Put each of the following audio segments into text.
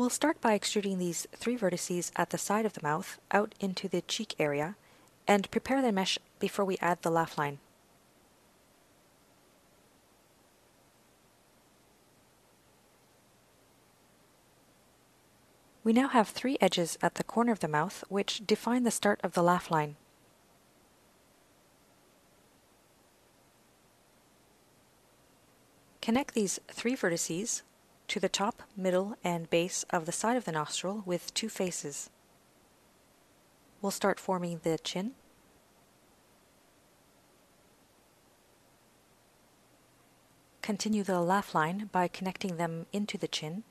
We'll start by extruding these three vertices at the side of the mouth out into the cheek area and prepare the mesh before we add the laugh line. We now have three edges at the corner of the mouth which define the start of the laugh line. Connect these three vertices to the top, middle, and base of the side of the nostril with two faces. We'll start forming the chin. Continue the laugh line by connecting them into the chin.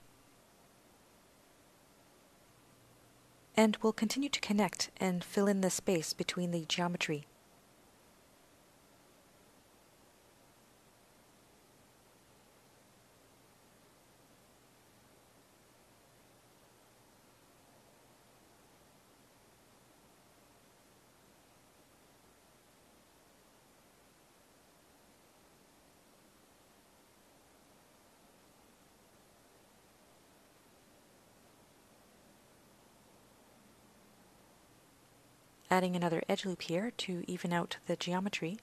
and we'll continue to connect and fill in the space between the geometry. Adding another edge loop here to even out the geometry.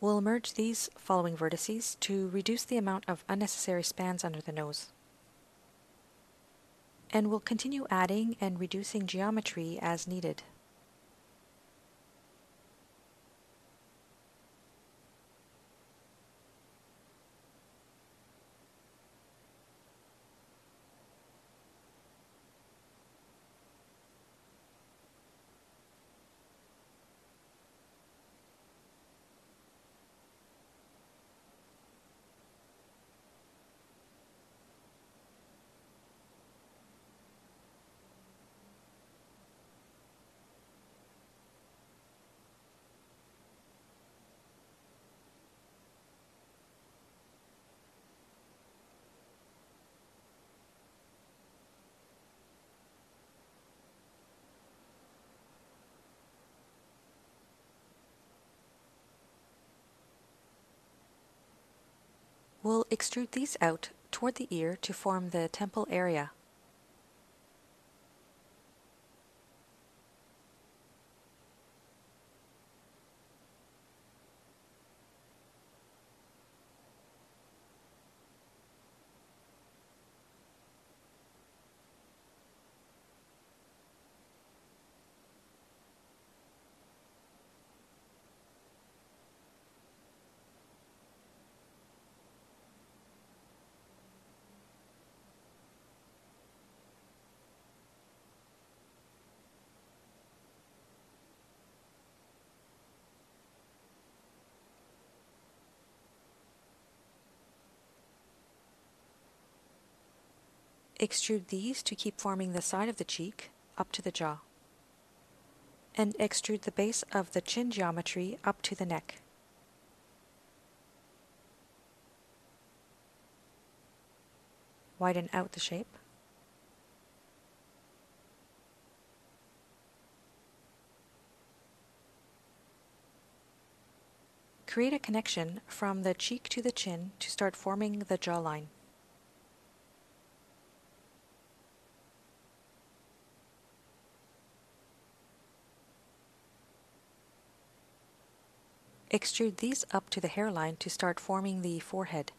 We'll merge these following vertices to reduce the amount of unnecessary spans under the nose. And we'll continue adding and reducing geometry as needed. We'll extrude these out toward the ear to form the temple area. Extrude these to keep forming the side of the cheek up to the jaw. And extrude the base of the chin geometry up to the neck. Widen out the shape. Create a connection from the cheek to the chin to start forming the jawline. Extrude these up to the hairline to start forming the forehead.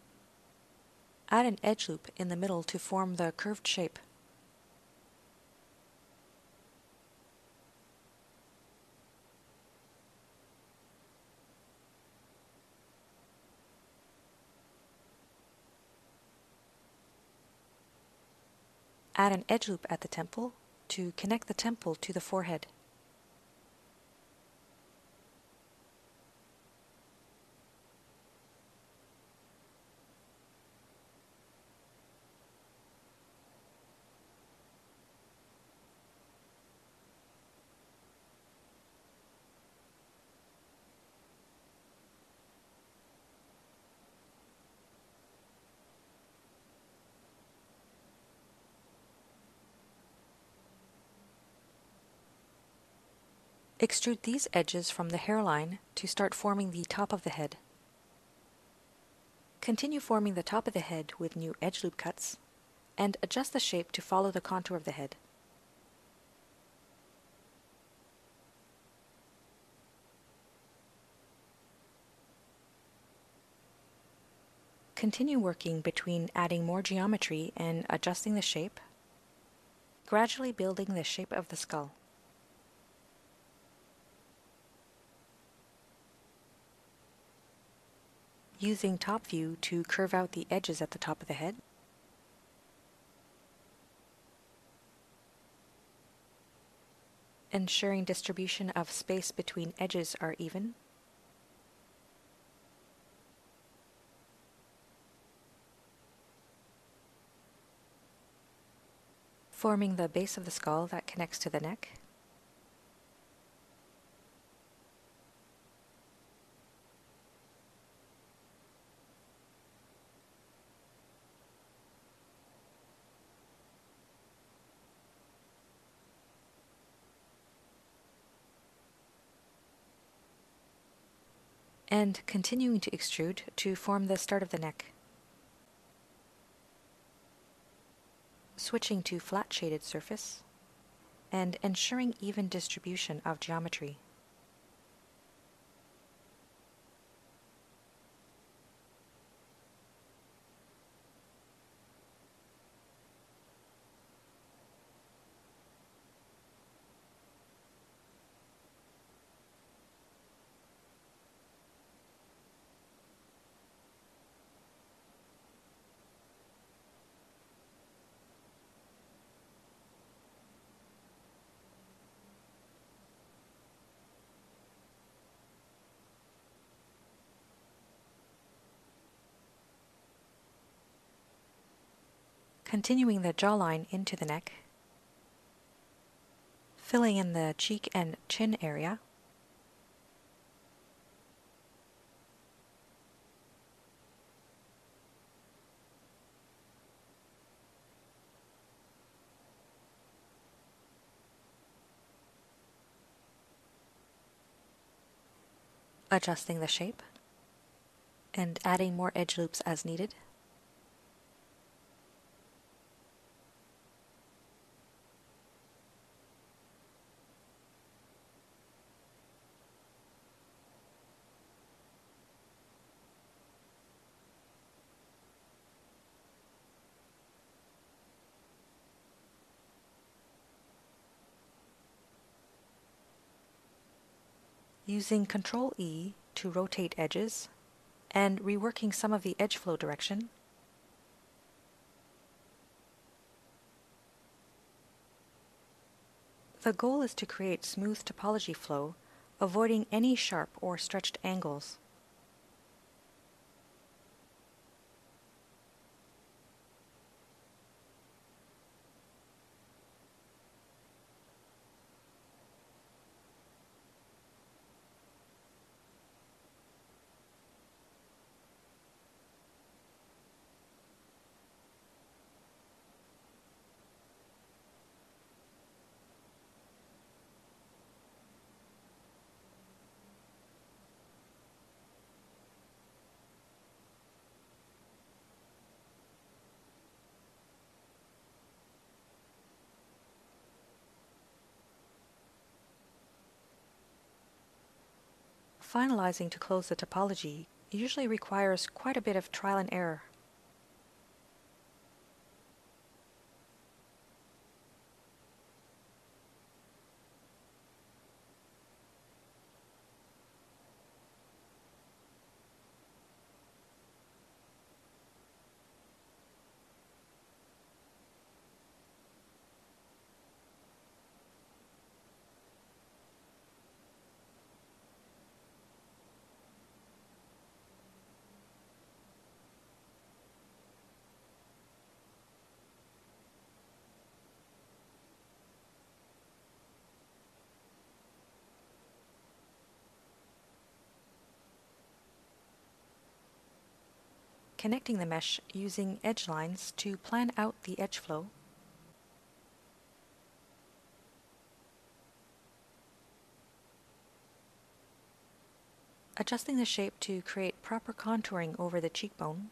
Add an edge loop in the middle to form the curved shape. Add an edge loop at the temple to connect the temple to the forehead. Extrude these edges from the hairline to start forming the top of the head. Continue forming the top of the head with new edge loop cuts and adjust the shape to follow the contour of the head. Continue working between adding more geometry and adjusting the shape, gradually building the shape of the skull. Using top view to curve out the edges at the top of the head. Ensuring distribution of space between edges are even. forming the base of the skull that connects to the neck. And continuing to extrude to form the start of the neck. switching to flat shaded surface, and ensuring even distribution of geometry. Continuing the jawline into the neck, filling in the cheek and chin area, adjusting the shape, and adding more edge loops as needed. Using Ctrl E to rotate edges and reworking some of the edge flow direction, The goal is to create smooth topology flow, avoiding any sharp or stretched angles. Finalizing to close the topology usually requires quite a bit of trial and error. connecting the mesh using edge lines to plan out the edge flow, adjusting the shape to create proper contouring over the cheekbone,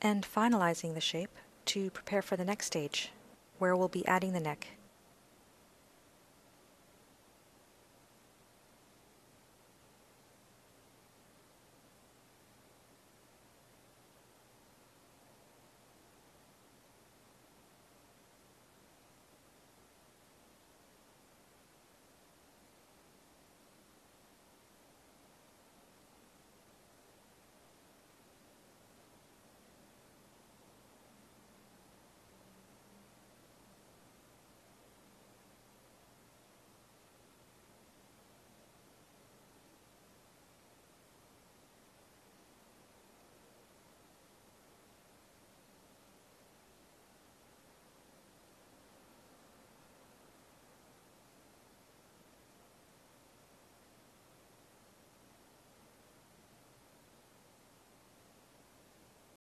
and finalizing the shape to prepare for the next stage, where we'll be adding the neck.